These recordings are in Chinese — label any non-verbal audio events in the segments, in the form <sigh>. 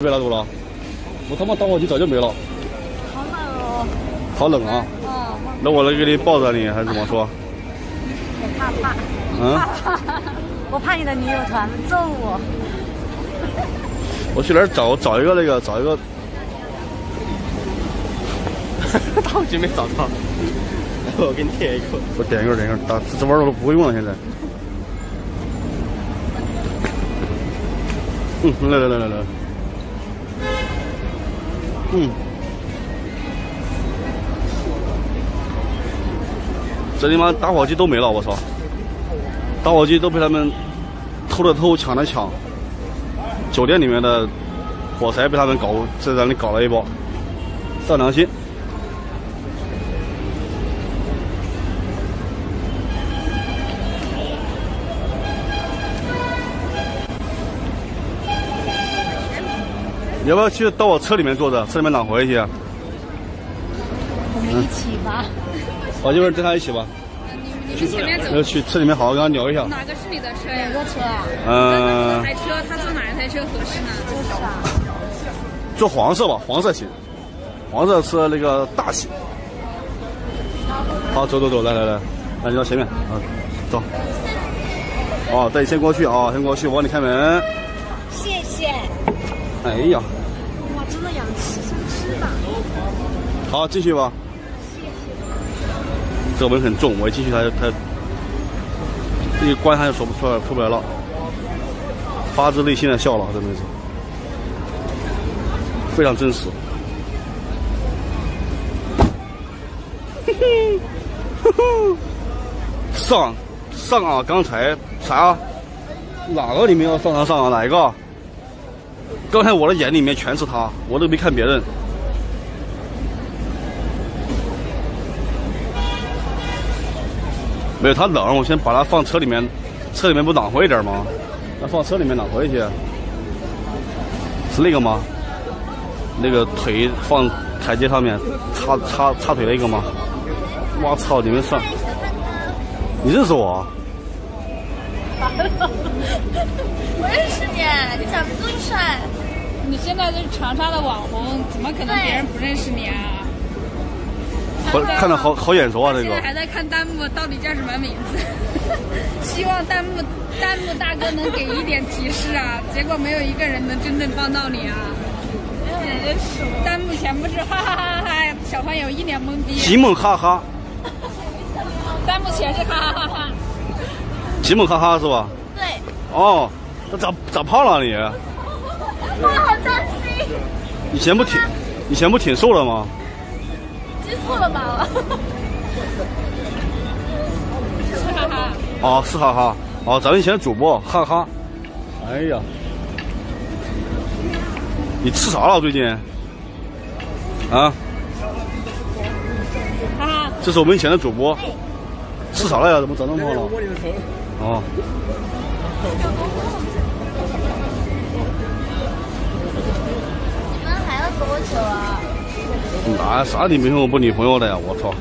没了多了，我他妈打火机早就没了。好冷哦。好冷啊！哦。那我来给你抱着你，还是怎么说？我怕怕。嗯。<laughs> 我怕你的女友团揍我。<laughs> 我去哪儿找找一个那个找一个？打火机没找到。<laughs> 我给你点一个。我点一个，点一个。打这玩意儿都不会用了，现在。嗯，来来来来来。嗯。这里妈打火机都没了，我操！打火机都被他们偷的偷，抢的抢。酒店里面的火柴被他们搞在那里搞了一波，丧良心。要不要去到我车里面坐着？车里面暖和一些。我们一起吧。我，一会儿跟他一起吧。你你前面走。去车里面好好跟他聊一下。哪个是你的车呀？哪个车啊？嗯。哪台车？他坐哪一台车合适呢？就是啊。坐黄色吧，黄色行。黄色是那个大型。好，走走走，来来来，那你到前面，啊，走。哦，对，先过去啊，先过去，我帮你开门。谢谢。哎呀。真的氧气像吃的。好，继续吧。谢谢。这个门很重，我一进去，他他一关，它就说不出来，出不来了。发自内心的笑了，真的是，非常真实。<laughs> 上上啊！刚才啥？哪个里面要上上上啊？哪一个？刚才我的眼里面全是他，我都没看别人。没有他冷，我先把他放车里面，车里面不暖和一点吗？那放车里面暖和一些。是那个吗？那个腿放台阶上面，插插插腿那个吗？我操，你们算！你认识我？<laughs> 我认识你，你长得这么帅。你现在是长沙的网红，怎么可能别人不认识你啊？好，看着好好眼熟啊！这个。现在还在看弹幕，到底叫什么名字？<laughs> 希望弹幕弹幕大哥能给一点提示啊！<laughs> 结果没有一个人能真正帮到你啊！没有人认识我。弹幕全部是哈哈哈哈，小朋友一脸懵逼。吉梦哈哈。弹幕全是哈哈哈哈。吉姆哈哈是吧？对。哦，那咋咋胖了你？<laughs> 我好伤心。以前不挺，以前不挺瘦的吗？记错了吧？是哈哈。哦，是哈哈。哦，咱们以前主播哈哈。哎呀，你吃啥了最近？啊？哈哈。这是我们以前的主播。吃啥了呀？怎么长那么胖了？哦。你们还要多久啊？哪啥女朋友不女朋友的呀？我操，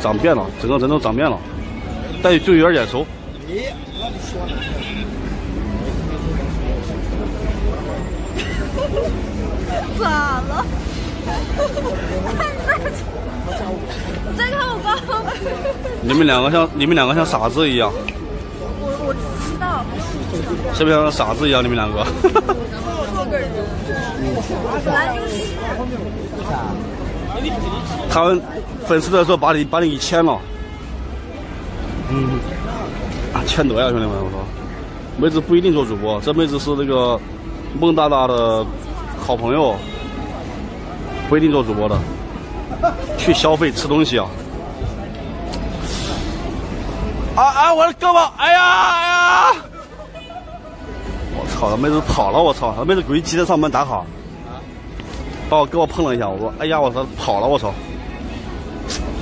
长变了，整个人都长变了，但就有点眼熟。咋了？<laughs> 你在看我包？你们两个像你们两个像傻子一样。是不是像傻子一样？你们两个。<laughs> 他们粉丝在说把你把你给签了。嗯。啊，签多呀，兄弟们！我说，妹子不一定做主播，这妹子是那个孟大大的好朋友，不一定做主播的。去消费吃东西啊！啊啊！我的胳膊！哎呀哎呀！我操！他妹子跑了！我操！他妹子估计急着上门打卡，把我胳膊碰了一下。我说：哎呀！我操！跑了！我操！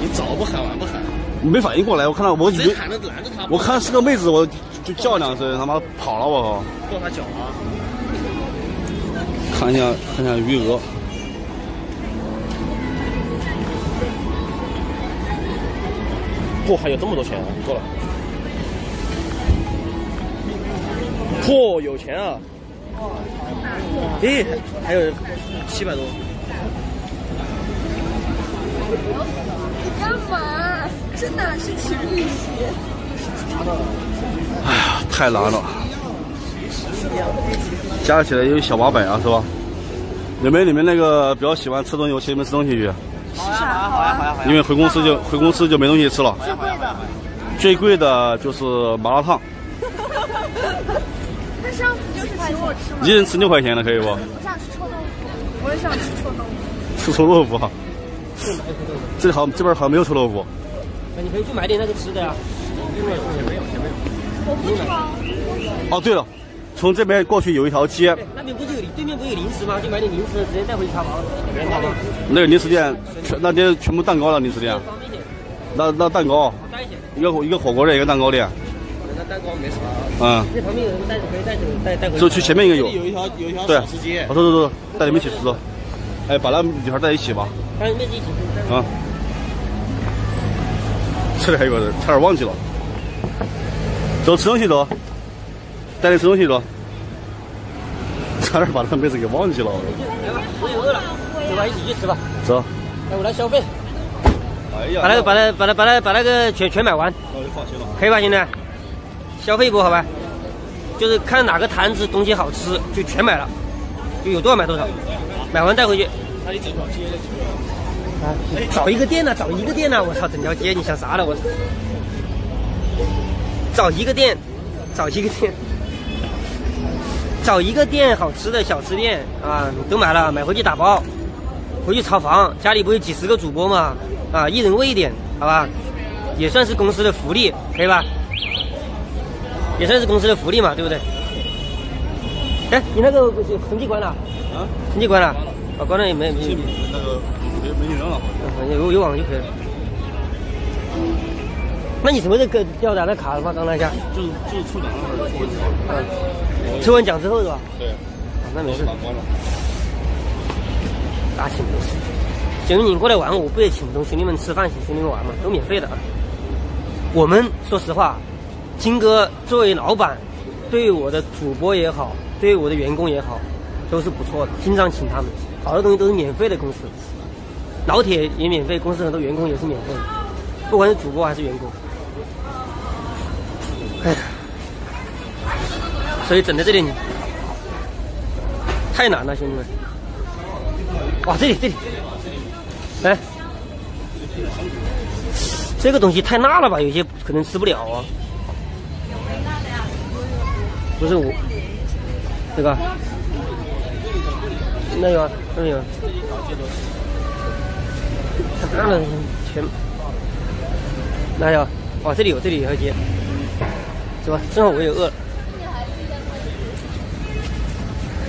你早不喊晚不喊？没反应过来，我看到我以为喊着拦着他，我看是个妹子，我就叫两声，他妈跑了！我靠！跺他脚啊！看一下，看一下余额。嚯，还有这么多钱啊！够了。嚯，有钱啊！咦，还有七百多。你干嘛？这哪是情侣鞋？哎呀，太难了，加起来有小八百啊，是吧？有没有你们那个比较喜欢吃东西，我请你们吃东西去？好呀，好呀，好呀。因为回公司就回公司就没东西吃了。最贵的，最贵的就是麻辣烫，那 <laughs> 上次就是请我吃嘛。一人吃六块钱的可以不？我想吃臭豆腐，我也想吃臭豆腐。吃臭豆腐哈。这里好，这边好像没有臭豆腐。那你可以去买点那个吃的呀。我不装。哦，对了，从这边过去有一条街，那边不是有对面不是有零食吗？就买点零食，直接带回去茶包。那个零食店全那边全部蛋糕了，零食店。方便点，那那蛋糕，带一些。一个一个火锅店，一个蛋糕店。那蛋糕没啥。嗯，那旁边有人带，可以带走，带带回去。就去前面应该有。有一条有一条对小吃街，哦，走走走，带你们一起吃。哎，把那女孩带一起吧。还有面积一起吃。啊，这里还有个人，差点忘记了。走，吃东西走，带你吃东西走。差点把那妹子给忘记了。来吧，我也饿了，走吧，一起去吃吧。走。来，我来消费，哎呀，把那个把那把那把那把那个全全买完，那我就放心了。可以吧，兄弟？消费一波好吧？就是看哪个摊子东西好吃，就全买了，就有多少买多少，买完带回去。找一个店呢、找一个店呢、我操，整条街你想啥了？我找一个店，找一个店，找一个店好吃的小吃店啊，都买了，买回去打包，回去炒房。家里不有几十个主播嘛，啊，一人喂一点，好吧？也算是公司的福利，可以吧？也算是公司的福利嘛，对不对？哎，你那个成绩关了？啊，成绩关了？啊，关了也没没。那个没没女人了。有有网就可以了。那你什么时候给掉的那卡的话？刚那下，就是就是处长那会儿抽嗯，抽完奖之后是吧？对，啊那没事，关了。那请没事。兄弟，你过来玩，我不也请不动兄弟们吃饭，请兄弟们玩嘛，都免费的啊。我们说实话，金哥作为老板，对我的主播也好，对我的员工也好，都是不错的，经常请他们，好多东西都是免费的。公司，老铁也免费，公司很多员工也是免费的，不管是主播还是员工。哎，所以整在这里太难了，兄弟们。哇，这里这里，来，这个东西太辣了吧？有些可能吃不了啊。不是我，这个，那有啊，那有啊。太辣了，全，那有，哦，这里有，这里有一些。是吧？正好我也饿了。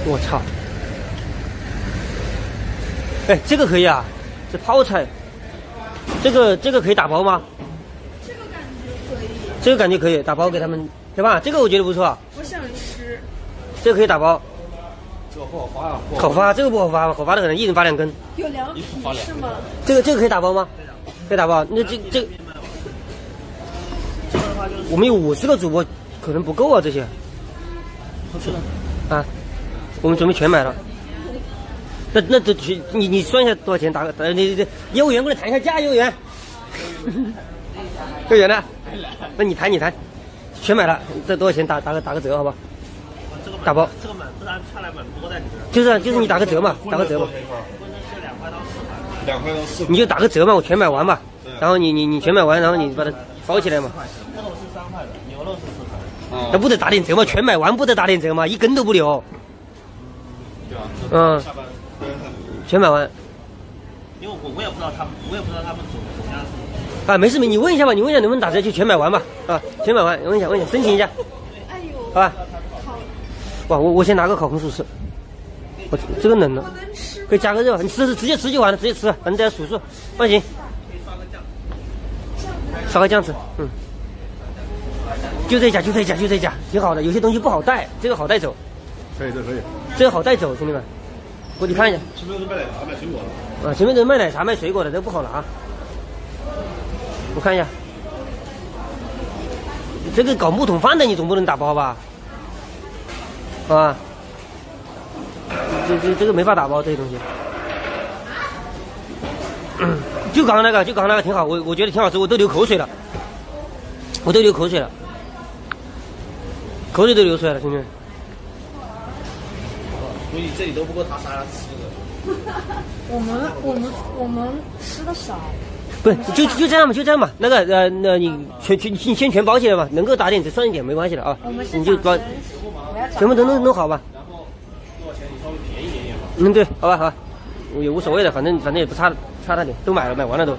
我操！哎，这个可以啊，这泡菜，这个这个可以打包吗？这个感觉可以，这个感觉可以打包给他们，对吧？这个我觉得不错。这个可以打包。这个不好发呀。好发，这个不好发，好发的可能一人发两根。有凉皮是吗？这个这个可以打包吗？可以打包。那这这，我们有五十个主播，可能不够啊，这些。啊，我们准备全买了。那那这去你你算一下多少钱？打个呃，你你业务员过来谈一下价，业务员。<laughs> 业务员呢？那你谈你谈，全买了，这多少钱？打打个打个折好吧？打包。这个满不然下来蛮多的，你？就是啊就是你打个折嘛，打个折嘛。两块到四块。你就打个折嘛，我全买完嘛，然后你你你全买完，然后你把它包起来嘛。肉是三块的，牛肉是四块。啊那不得打点折嘛？全买完不得打点折嘛？一根都不留。对啊。嗯，下班。全买完因为我我也不知道他们，我也不知道他们总总价是。啊，没事没，你问一下吧，你问一下能不能打折，就全买完吧。啊，全买完，问一下问一下，申请一下，哎呦，好吧？哇，我我先拿个烤红薯吃，我这个冷了，可以加个肉，你吃直接吃就完了，直接吃，反正在数数，放心。刷个酱吃，嗯。就这家，就这家，就这家，挺好的。有些东西不好带，这个好带走，可以，这可以。这个好带走，兄弟们，过去看一下。前面是卖奶茶、卖水果的。啊，前面都卖奶茶、卖水果的都不好拿。我看一下，这个搞木桶饭的你总不能打包吧？啊，这这这个没法打包这些东西。<coughs> 就刚刚那个，就刚刚那个挺好，我我觉得挺好吃，我都流口水了，我都流口水了，口水都流出来了，兄弟们。估计这里都不够他仨吃的。<laughs> 我们我们我们吃的少，不是，就就这样吧，就这样吧。那个呃，那你全全你先全包起来吧，能够打点就算一点，没关系的啊我们。是你就包，掌声我要全部都弄弄好吧。然后多少钱？你稍微便宜一点点吧。嗯，对，好吧，好吧，我也无所谓的，反正反正也不差差那点，都买了，买完了都。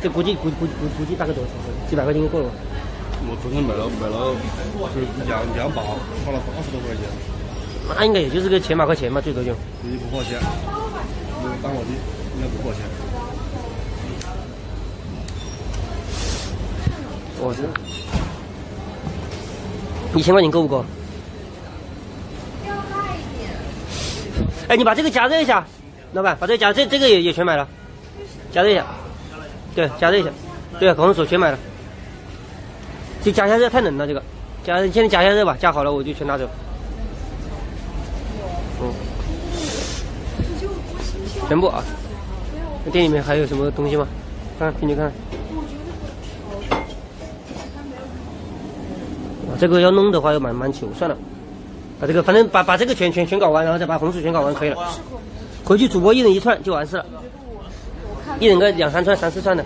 这估计估估估估计大概多少钱？几百块钱够了吧。我昨天买了买了，就是两两把，花了八十多块钱，那应该也就是个千把块钱吧，最多就。估计不花钱。那个打火机应该不花钱。我这一千块钱够不够？哎，你把这个加热一下，老板，把这个加这这个也也全买了，加热一下，对，加热一下，对，口红锁全买了，就加一下热，太冷了这个，加现在加一下热吧，加好了我就全拿走。嗯，全部啊。那店里面还有什么东西吗？看看进去看看。哇，这个要弄的话要蛮蛮久，算了，把这个反正把把这个全全全搞完，然后再把红薯全搞完可以了。回去主播一人一串就完事了，一人个两三串、三四串的。